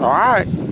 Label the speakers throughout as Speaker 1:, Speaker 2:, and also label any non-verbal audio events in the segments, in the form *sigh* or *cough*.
Speaker 1: All right.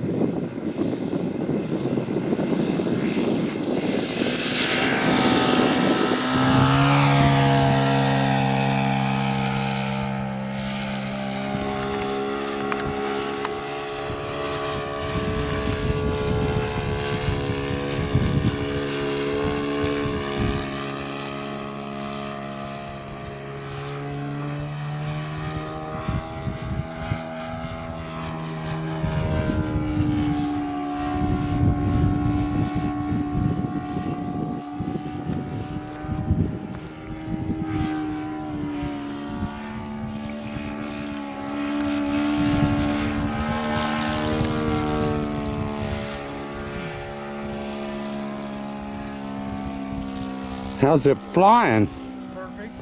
Speaker 1: How's it flying?
Speaker 2: Perfect.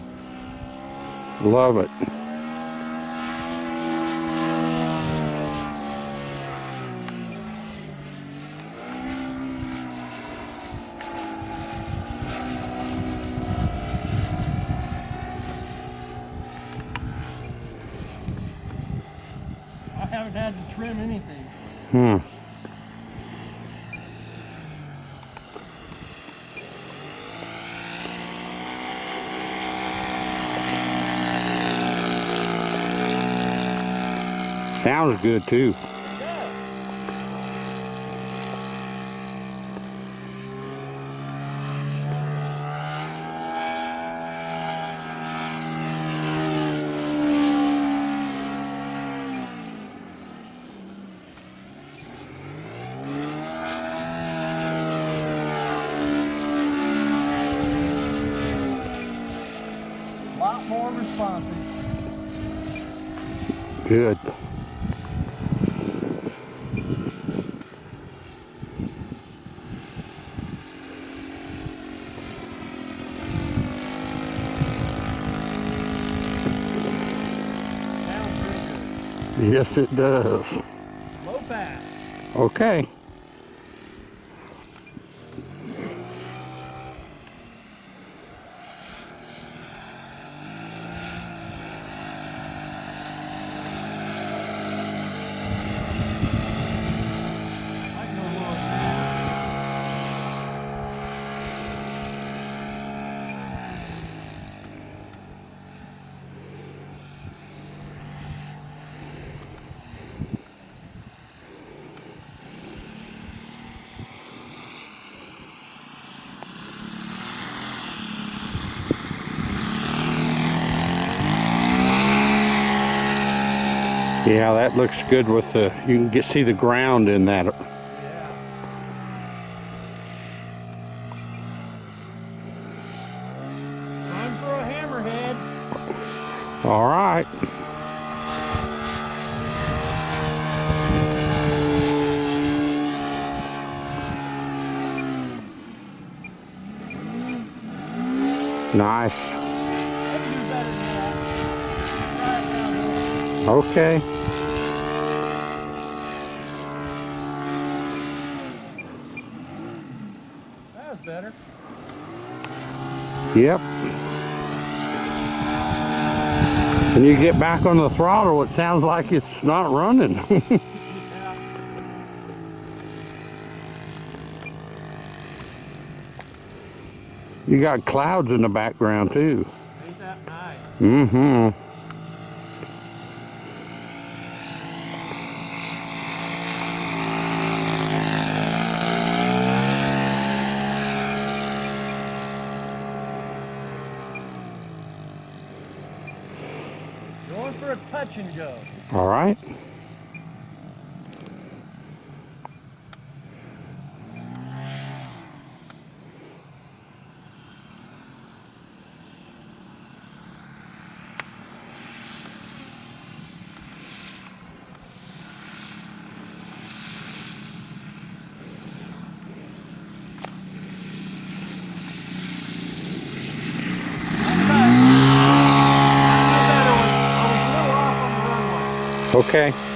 Speaker 1: Love it.
Speaker 2: I haven't had to trim anything.
Speaker 1: Hmm. Sounds good too.
Speaker 2: A lot more responsive.
Speaker 1: Good.
Speaker 2: Sounds pretty
Speaker 1: Yes, it does.
Speaker 2: Low pass.
Speaker 1: Okay.
Speaker 2: Might go a little smooth.
Speaker 1: Yeah, that looks good with the, you can get see the ground in that.
Speaker 2: Yeah. Time for a hammerhead.
Speaker 1: All right. Nice.
Speaker 2: Let's do better than that. Try it down here.
Speaker 1: Okay.
Speaker 2: That was better.
Speaker 1: Yep. When you get back on the throttle, it sounds like it's not running. *laughs* You got clouds in the background too.
Speaker 2: Ain't that nice?
Speaker 1: Mm-hmm.
Speaker 2: For a touch and go.
Speaker 1: All right. Okay.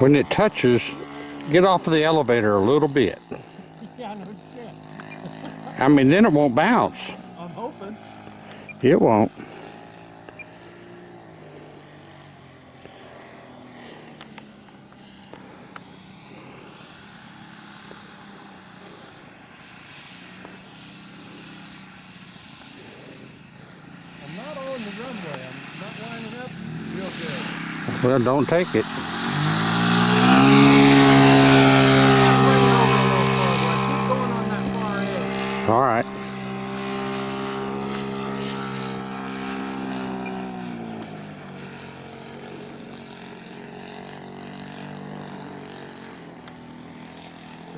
Speaker 1: When it touches, get off of the elevator a little bit. *laughs*
Speaker 2: Yeah, no shit.
Speaker 1: I mean, then it won't bounce.
Speaker 2: I'm hoping.
Speaker 1: It won't.
Speaker 2: I'm not on the runway. I'm not lining up real good.
Speaker 1: Well, don't take it.
Speaker 2: Bring it over a little further. Keep going on that far edge.
Speaker 1: All right.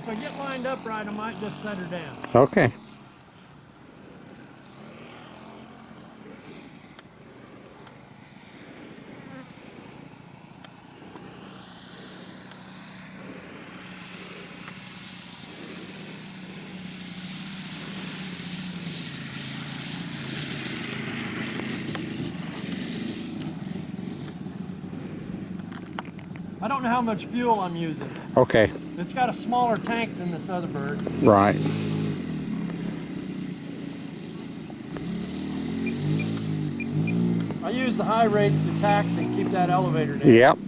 Speaker 2: If I get lined up right, I might just set her down.
Speaker 1: Okay.
Speaker 2: I don't know how much fuel I'm using.
Speaker 1: Okay.
Speaker 2: It's got a smaller tank than this other bird.
Speaker 1: Right.
Speaker 2: I use the high rates to tax and keep that elevator down.
Speaker 1: Yep.